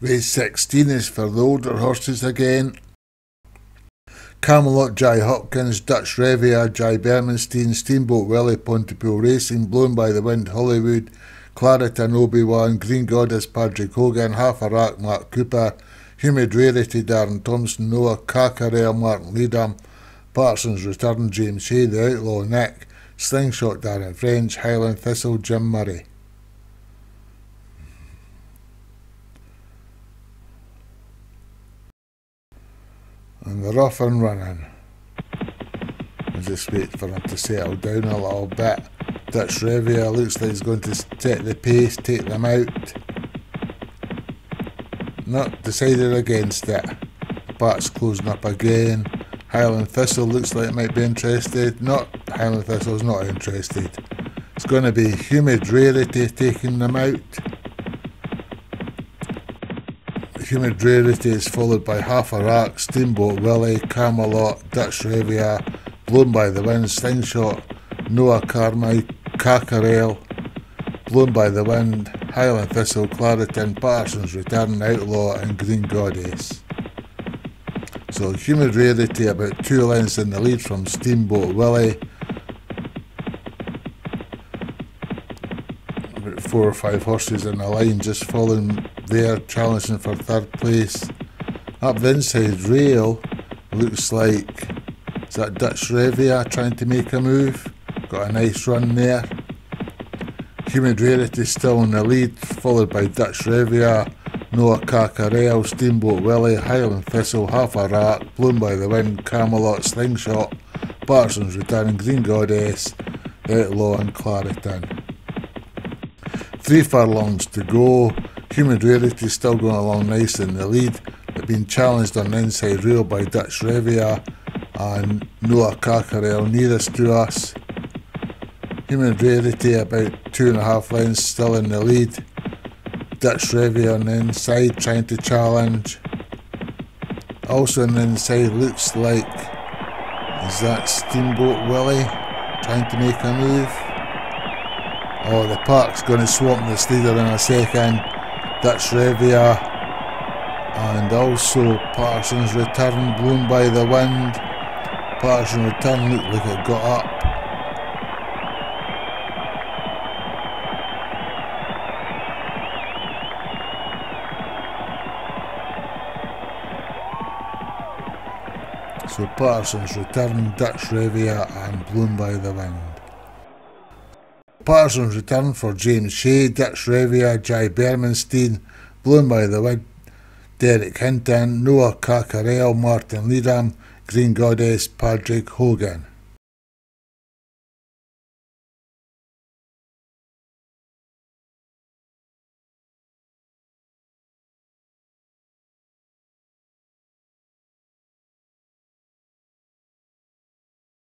Race 16 is for the older horses again. Camelot Jai Hopkins, Dutch Revier, Jai Bermanstein, Steamboat Willie, Pontypool Racing, Blown by the Wind, Hollywood, Claritin Obi-Wan, Green Goddess, Patrick Hogan, Half a Rack, Mark Cooper, Humid Rarity, Darren Thompson, Noah, Cackarel, Martin Leadham, Parsons Return, James Hay, The Outlaw Nick, Slingshot, Darren French, Highland Thistle, Jim Murray. And they're off and running. I just wait for them to settle down a little bit. Dutch Revier looks like he's going to set the pace, take them out. Not decided against it. Bart's closing up again. Highland Thistle looks like it might be interested. Not Highland Thistle's not interested. It's going to be Humid Rarity taking them out. Humid Rarity is followed by Half a Rack, Steamboat Willie, Camelot, Dutch Revier, Blown by the Wind, Slingshot, Noah Carmike, Cackarel, Blown by the Wind, Highland Thistle, Claritin, Parsons Return, Outlaw and Green Goddess. So Humid Rarity about two lengths in the lead from Steamboat Willie. Four or five horses in a line just following there challenging for third place. Up inside rail looks like is that Dutch Revia trying to make a move. Got a nice run there. Humid Rarity still in the lead, followed by Dutch Revia, Noah Cackarel, Steamboat Willie, Highland Thistle, Half a Rack, Blown by the Wind, Camelot, Slingshot, Parsons Return, Green Goddess, Outlaw and Claritin. Three furlongs to go. Humid Rarity still going along nice in the lead, They've been challenged on the inside rail by Dutch Revier and Noah Cackarel nearest to us. Humid Rarity about two and a half lengths still in the lead. Dutch Revier on the inside trying to challenge. Also on the inside looks like is that Steamboat Willie trying to make a move? Oh, the park's going to swamp this leader in a second. Dutch Revia. and also Parsons return blown by the wind. Parsons return looked like it got up. So Parsons return, Dutch Revia and blown by the wind. Parsons return for James Shea, Dutch Revier, Jai Bermanstein, Blown by the Wind, Derek Hinton, Noah Cackarel, Martin Leadham, Green Goddess, Patrick Hogan.